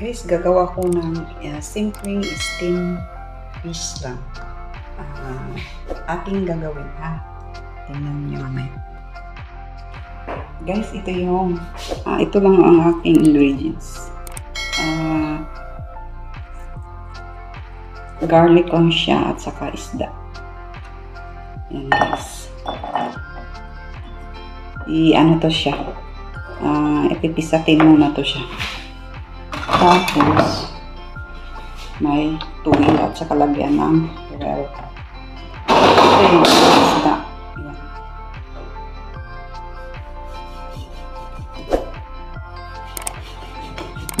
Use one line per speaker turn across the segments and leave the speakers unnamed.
guys, gagawa ko ng uh, simpleng steam fish lang. Uh, aking gagawin ha. Tingnan niyo mamaya. Guys, ito yung, uh, ito lang ang aking ingredients. Uh, garlic lang siya at saka isda. Yan guys. I-ano to siya. Uh, ipipisatin muna to siya. Tapos, may tubig at saka lagyan ng well. Yung isda. Ayan.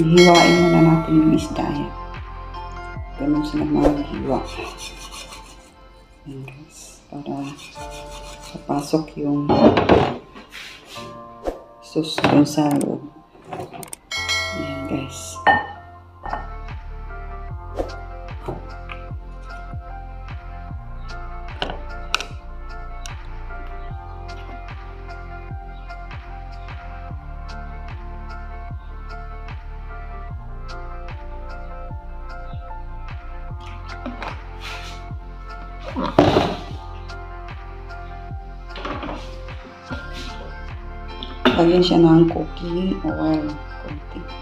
Hihiwain muna natin yung isda. Ayan. Ganun sila maghiwa. Ayan guys. Para papasok yung sauce dun sa loob. Guys. Lagyan siya ng cooking oil. Kunti.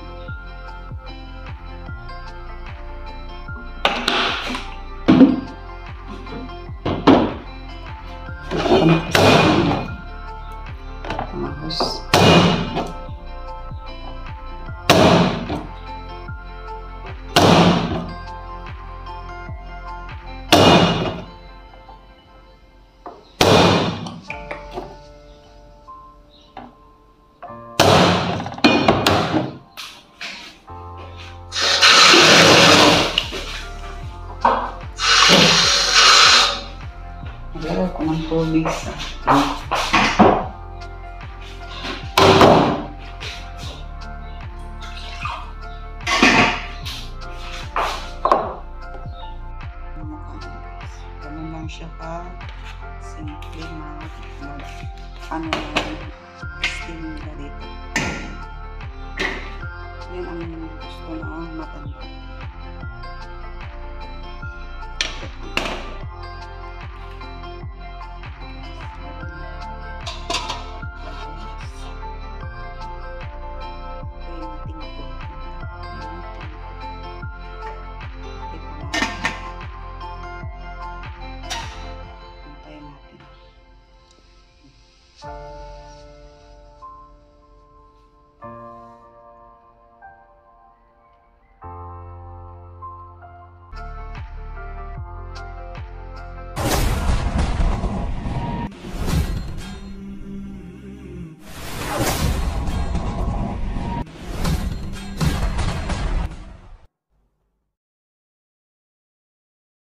Tapos, tubig sa Ganun lang siya ka simple na ano lang steam nila dito. Yan ang gusto na matanda. Antayin natin.